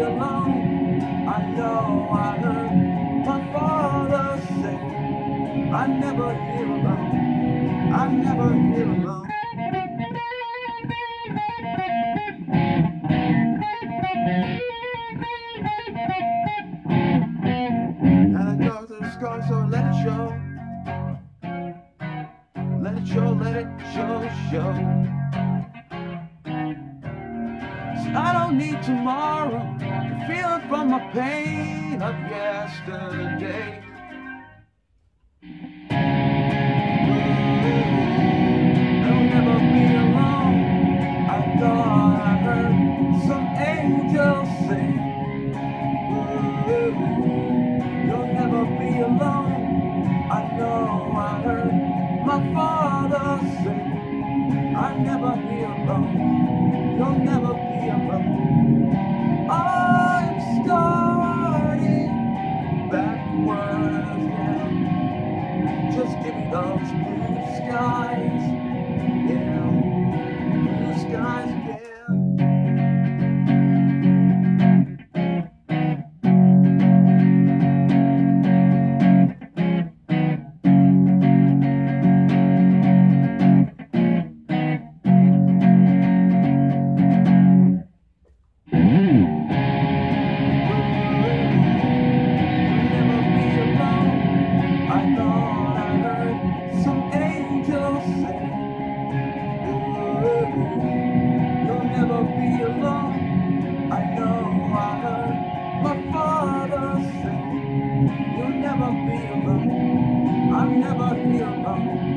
alone. I know I heard my father say, I never here alone. I never here alone. And I go to the so let it show. Let it show, let it show, show. Need tomorrow to feel it from my pain of yesterday. I'll never be alone. I thought I heard some angels sing. You'll never be alone. I know I heard my father say, I'll never be alone. You'll never You'll never be alone. I know I heard my father say, You'll never be alone. I'm never here alone.